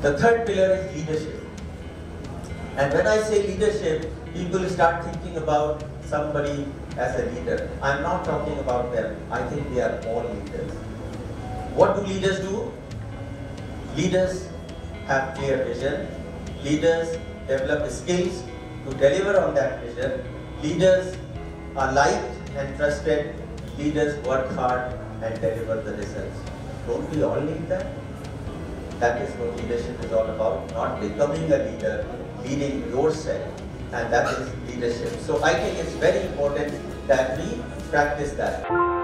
The third pillar is leadership. And when I say leadership, people start thinking about somebody as a leader. I'm not talking about them. I think they are all leaders. What do leaders do? Leaders have clear vision. Leaders develop skills to deliver on that vision. Leaders are liked and trusted. Leaders work hard and deliver the results. Don't we all need that? That is what leadership is all about, not becoming a leader, leading yourself, and that is leadership. So I think it's very important that we practice that.